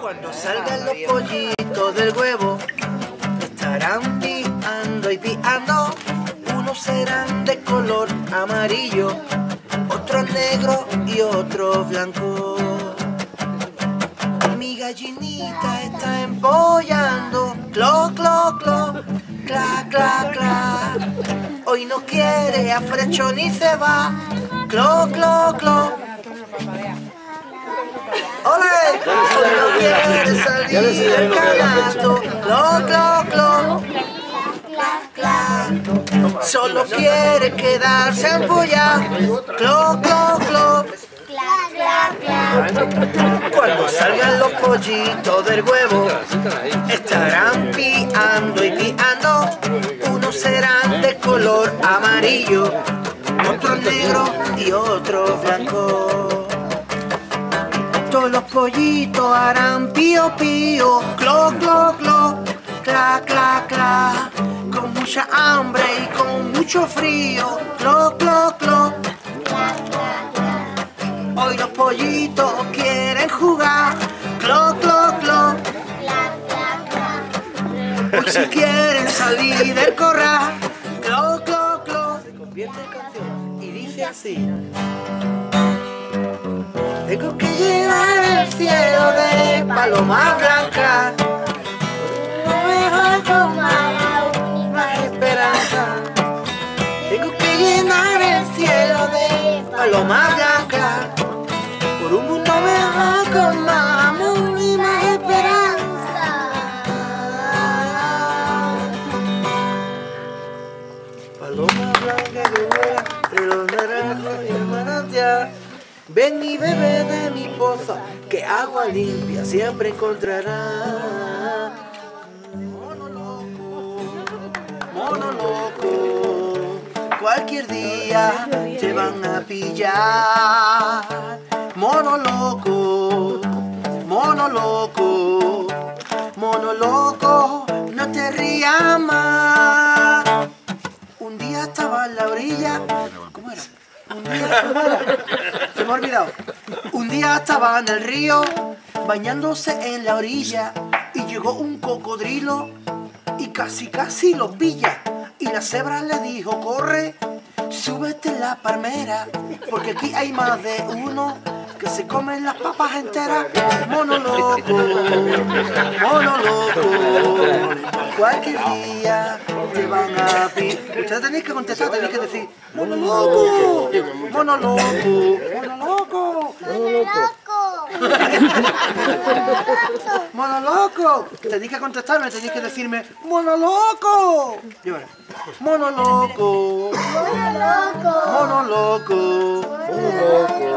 Cuando salgan los pollitos del huevo, estarán piando y piando. Unos serán de color amarillo, otros negro y otros blanco. Mi gallinita está empollando, clo, clo, clo, cla, cla, cla. Hoy no quiere a Frecho ni se va, clo, clo, clo. ¡Ole! Quiere salir del canasto, clo, clo, clo. Solo quiere quedarse empollado, clo, clo, clo. Cuando salgan los pollitos del huevo, estarán piando y piando. Unos serán de color amarillo, otros negros y otros blancos. Todos los pollitos harán pío pío, clo, clo, clo, cla, cla, cla. Con mucha hambre y con mucho frío, clo, clo, clo. Hoy los pollitos quieren jugar, clo, clo, clo. Hoy si quieren salir del corral, clo, clo, clo. Se convierte en canción y dice así. Tengo que cielo de palomas blancas. Mejor con más, más esperanza. Tengo que llenar el cielo de palomas blancas. Por un mundo mejor con y más esperanza. Paloma blanca que vuela entre los naranjos y el manantial. Ven y bebe de mi pozo, que agua limpia siempre encontrarás. Mono loco, mono loco, cualquier día te van a pillar. Mono loco, mono loco, mono loco, no te rías más. Un día estaba en la orilla, ¿cómo era? Un día. Se Un día estaba en el río, bañándose en la orilla, y llegó un cocodrilo y casi casi lo pilla. Y la cebra le dijo, corre, súbete la palmera, porque aquí hay más de uno que se comen las papas enteras. Mono loco, mono cualquier día te van a pillar. Ustedes tenéis que contestar, tenéis que decir, mono loco, mono loco, mono loco. Mono loco. Tenéis que contestarme, tenéis que decirme, mono loco. Y ahora, mono loco. Mono loco.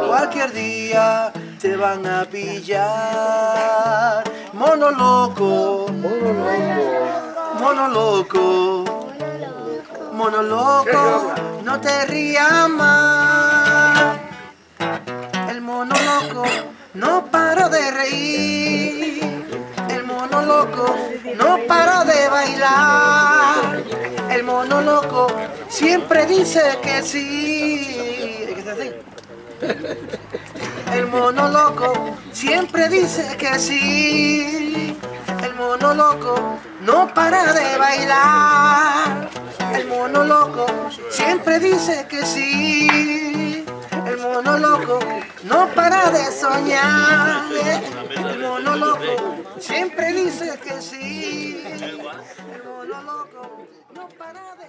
Cualquier día te van a pillar. Mono loco. Mono loco. Mono loco. No te rías más. El mono loco no paró de bailar. El mono loco siempre dice que sí. El mono loco siempre dice que sí. El mono loco no para de bailar. El mono loco siempre dice que sí. Mono loco no para de soñar. El mono loco siempre dice que sí. El mono loco no para de...